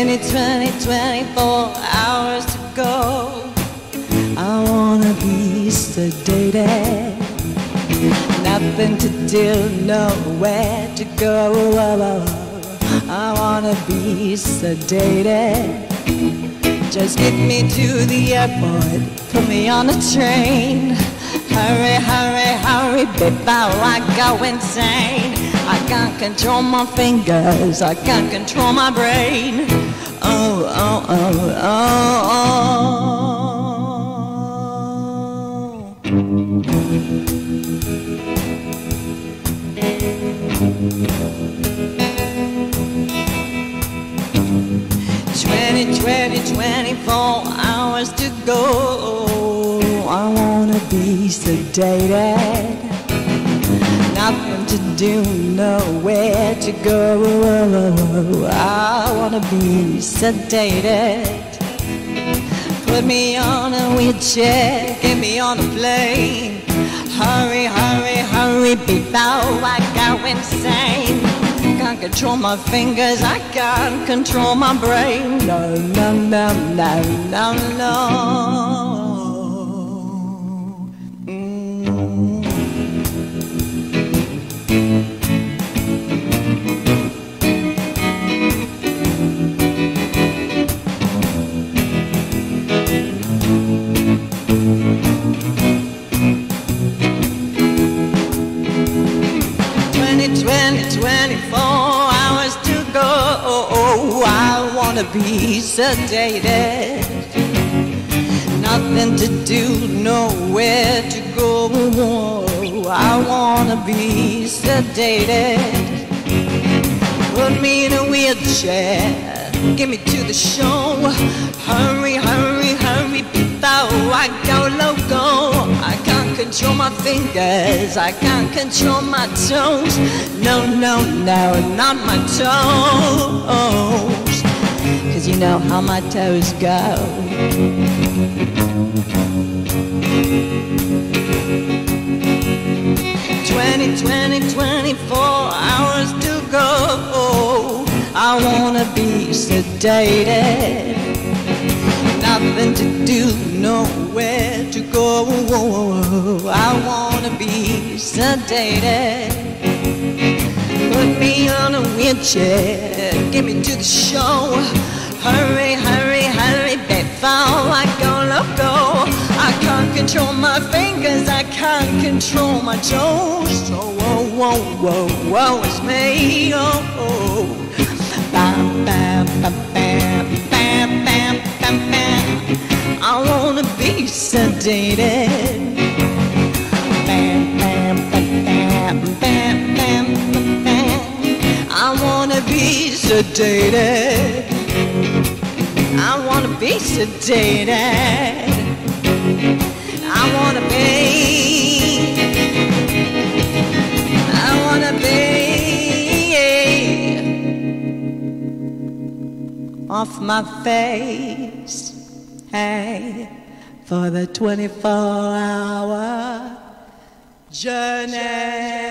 20, 24 hours to go. I wanna be sedated. Nothing to do, nowhere to go. I wanna be sedated. Just get me to the airport, put me on a train. Hurry, hurry, hurry, babe, I go insane. I can't control my fingers, I can't control my brain. 24 hours to go. I wanna be sedated. Nothing to do, nowhere to go. I wanna be sedated. Put me on a wheelchair, get me on a plane. Hurry, hurry, hurry, before I go insane control my fingers, I can't control my brain. No, no, no, no, no, no. I wanna be sedated. Nothing to do, nowhere to go. I wanna be sedated. Put me in a wheelchair, get me to the show. Hurry, hurry, hurry, before oh, I go loco. I can't control my fingers, I can't control my toes. No, no, no, not my toes. You know how my toes go. Twenty, twenty, twenty-four hours to go. I wanna be sedated. Nothing to do, nowhere to go. I wanna be sedated. Put me on a wheelchair, get me to the show. Hurry, hurry, hurry, before I gonna go. I can't control my fingers, I can't control my toes. Oh, whoa, whoa, whoa, whoa, it's me. Oh, oh. Bam, bam, bam, bam, bam, bam, bam, bam. I wanna be sedated. Bam, bam, bam, bam, bam, bam, bam. I wanna be sedated. I wanna be sedated. I wanna be. I wanna be. Off my face, hey, for the 24 hour journey.